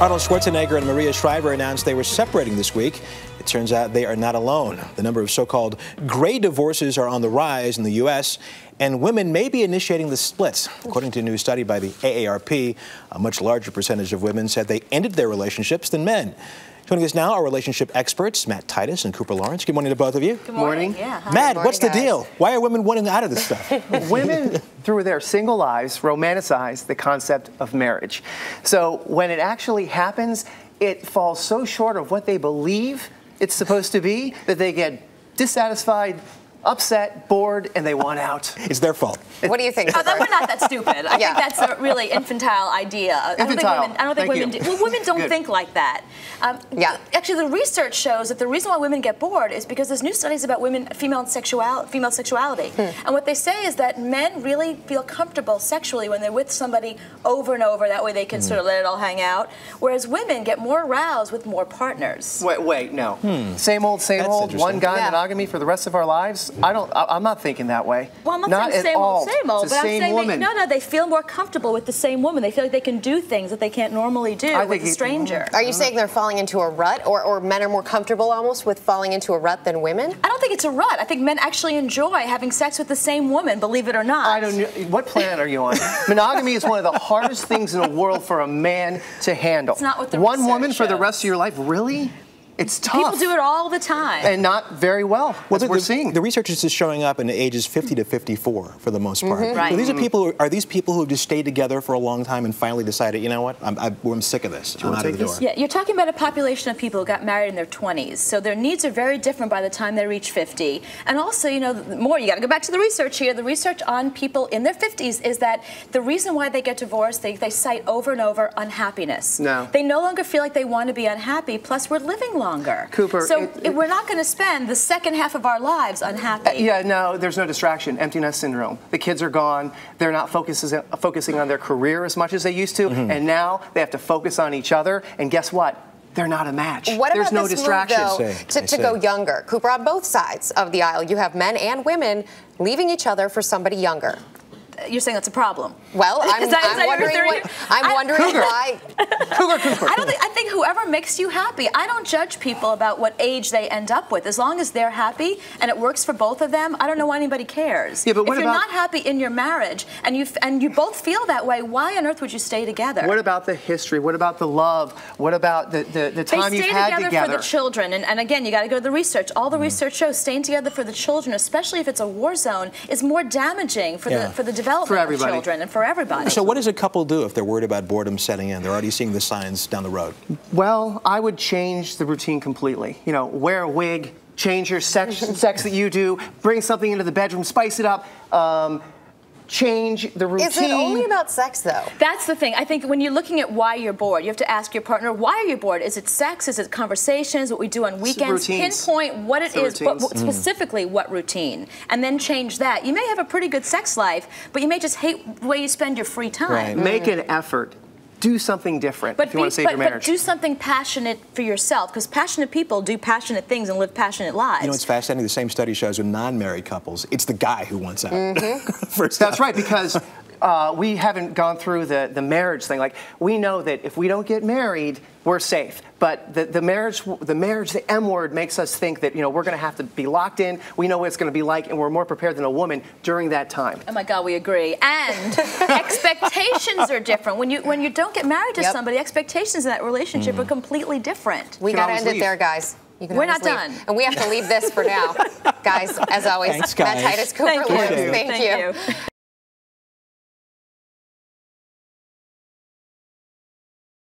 Arnold Schwarzenegger and Maria Shriver announced they were separating this week. It turns out they are not alone. The number of so called gray divorces are on the rise in the U.S., and women may be initiating the splits. According to a new study by the AARP, a much larger percentage of women said they ended their relationships than men. Joining us now are relationship experts Matt Titus and Cooper Lawrence. Good morning to both of you. Good morning. morning. Yeah, hi. Matt, morning, what's the guys. deal? Why are women wanting out of this stuff? Women, through their single lives, romanticize the concept of marriage. So when it actually happens, it falls so short of what they believe it's supposed to be that they get dissatisfied, upset, bored, and they want out. it's their fault. What do you think? Oh, that, we're not that stupid. I Yeah. think that's a really infantile idea. I don't think Infantile. women. I don't think women do. Well, women don't Good. think like that. Um, Yeah. Actually, the research shows that the reason why women get bored is because there's new studies about women, female sexual, female sexuality, Hmm. and what they say is that men really feel comfortable sexually when they're with somebody over and over. That way, they can sort of let it all hang out. Whereas women get more aroused with more partners. Wait, wait, no. Same old, same That's old, one guy Yeah. monogamy for the rest of our lives? I don't, I, I'm not thinking that way. Well, I'm not, not saying same all. old, same old, It's the but I'm saying woman. They, no, no, they feel more comfortable with the same woman. They feel like they can do things that they can't normally do I with a it- stranger. Are you saying they're falling into a rut, or, or men are more comfortable almost with falling into a rut than women? I don't think it's a rut. I think men actually enjoy having sex with the same woman, believe it or not. I don't. What planet are you on? Monogamy is one of the hardest things in the world for a man to handle. It's not what the One research woman for the rest of your life? Really? It's tough. People do it all the time. And not very well, as the, we're the- seeing. the research is just showing up in the ages 50 to 54 for the most part. Mm-hmm. Right. So these are people. Who, are these people who have just stayed together for a long time and finally decided, you know what, I'm, I'm, I'm sick of this. I'm out of the door. yeah, you're talking about a population of people who got married in their 20s, so their needs are very different by the time they reach 50. And also, you know, more you got to go back to the research here. The research on people in their 50s is that the reason why they get divorced, they, they cite over and over unhappiness. No. They no longer feel like they want to be unhappy. Plus, we're living longer. Cooper, So it- it- we're not going to spend the second half of our lives unhappy. Yeah, no, there's no distraction. Empty nest syndrome. The kids are gone. They're not focuses, focusing on their career as much as they used to, Mm-hmm. and now they have to focus on each other. And guess what? They're not a match. What there's about no this distraction. move, though, I to, to go younger? Cooper, on both sides of the aisle, you have men and women leaving each other for somebody younger. You're saying that's a problem. Well, I'm, Is that- is I'm that wondering, theory? what, I'm I- wondering Cougar. why. Cougar, Cooper. I don't think. I think whoever makes you happy. I don't judge people about what age they end up with. As long as they're happy and it works for both of them, I don't know why anybody cares. Yeah, but what if you're about- not happy in your marriage and you and you both feel that way, why on earth would you stay together? What about the history? What about the love? What about the, the, the time stay you've had together, They stay together? for the children, and, and again, you got to go to the research. All the Mm-hmm. research shows staying together for the children, especially if it's a war zone, is more damaging for Yeah. the for the development For of everybody. children and for everybody. So what does a couple do if they're worried about boredom setting in? They're already seeing the signs down the road. Well, I would change the routine completely. You know, wear a wig, change your sex, sex that you do, bring something into the bedroom, spice it up, um, change the routine. Is it only about sex, though? That's the thing. I think when you're looking at why you're bored, you have to ask your partner, why are you bored? Is it sex? Is it conversations? What we do on weekends? Pinpoint what It's the is, what, routines. what- mm. specifically what routine, and then change that. You may have a pretty good sex life, but you may just hate the way you spend your free time. Right. Make an effort. Do something different But, if you be, want to save but, your but do something passionate for yourself, because passionate people do passionate things and live passionate lives. You know, it's fascinating. The same study shows with non-married couples, it's the guy who wants out. Mm-hmm. First That's up. right, because uh, we haven't gone through the, the marriage thing. Like we know that if we don't get married, we're safe. But the, the marriage, the marriage, the M word makes us think that you know we're going to have to be locked in. We know what it's going to be like, and we're more prepared than a woman during that time. Oh my God, we agree. And expectations are different. When you when you don't get married to Yep. somebody, expectations in that relationship are completely different. We got to always end it there, guys. We're not leave. done. And we have to leave this for now. guys, as always, Thanks, Matt. Titus, Cooper Thank you. Lawrence, Appreciate thank Thank you. you.